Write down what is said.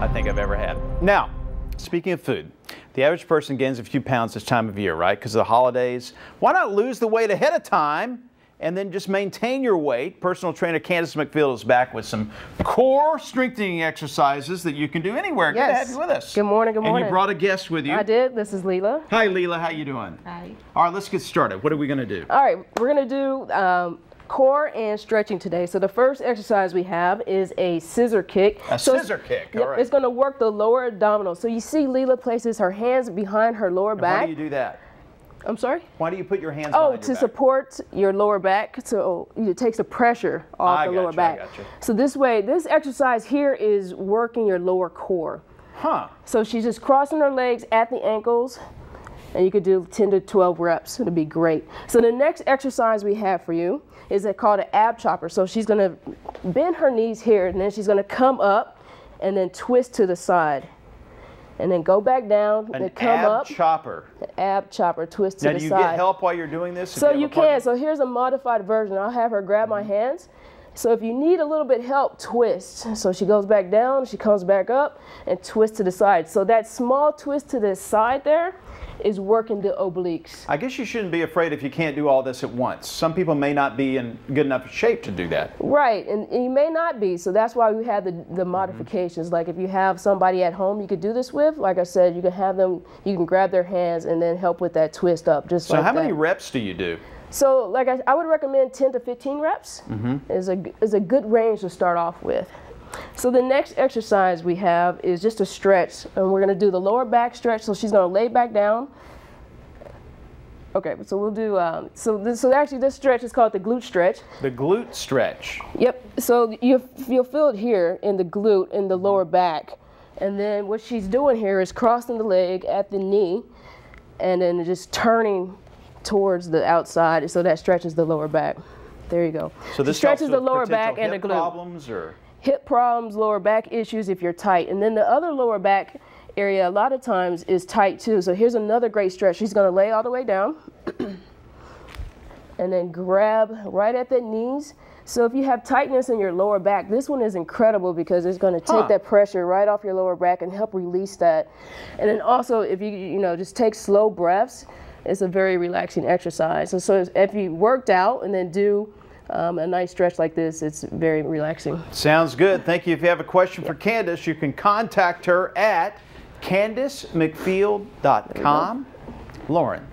I think I've ever had. Now, speaking of food, the average person gains a few pounds this time of year, right? Because of the holidays. Why not lose the weight ahead of time and then just maintain your weight? Personal trainer Candice McField is back with some core strengthening exercises that you can do anywhere. Good to have Yes. you with us. Good morning, good morning. And you brought a guest with you. I did. This is Leela. Hi, Leela. How you doing? Hi. All right, let's get started. What are we going to do? All right, we're gonna do um, core and stretching today. So the first exercise we have is a scissor kick. A So scissor kick, all right. It's gonna work the lower abdominal. So you see Leela places her hands behind her lower Why back. do you do that? I'm sorry? Why do you put your hands Oh, to back? support your lower back, so it takes the pressure off I the lower I back. So this way, this exercise here is working your lower core. Huh. So she's just crossing her legs at the ankles, and you could do 10 to 12 reps. It'd be great. So the next exercise we have for you is called an ab chopper. So she's gonna bend her knees here, and then she's gonna come up and then twist to the side. And then go back down, and An then come ab up, chopper. ab chopper, twist to Now, the do you side. get help while you're doing this? So you partner? can. So here's a modified version. I'll have her grab my mm-hmm. hands. So if you need a little bit help, twist. So she goes back down, she comes back up, and twist to the side. So that small twist to the side there is working the obliques. I guess you shouldn't be afraid if you can't do all this at once. Some people may not be in good enough shape to do that. Right, and, and you may not be. So that's why we have the, Mm-hmm. the modifications. Like if you have somebody at home you could do this with, like I said, you can have them, you can grab their hands and then help with that twist up, just So, like how that. many reps do you do? So, like I, I would recommend 10 to 15 reps Mm-hmm. is a is a good range to start off with. So the next exercise we have is just a stretch, and we're gonna do the lower back stretch. So she's gonna lay back down. Okay, so we'll do. Um, so this, so actually, this stretch is called the glute stretch. The glute stretch. Yep. So you you'll feel it here in the glute in the lower back, and then what she's doing here is crossing the leg at the knee, and then just turning towards the outside, so that stretches the lower back. There you go. So this stretches the lower back and the hip glute. problems or Hip problems, lower back issues if you're tight, and then the other lower back area a lot of times is tight too. So here's another great stretch. She's gonna lay all the way down. and then grab right at the knees. So if you have tightness in your lower back, this one is incredible because it's going to take Huh. that pressure right off your lower back and help release that. And then also if you you know just take slow breaths, it's a very relaxing exercise. So, so if you worked out and then do um, a nice stretch like this, it's very relaxing. Sounds good. Thank you. If you have a question for Candice, you can contact her at candicemcfield.com. Lauren,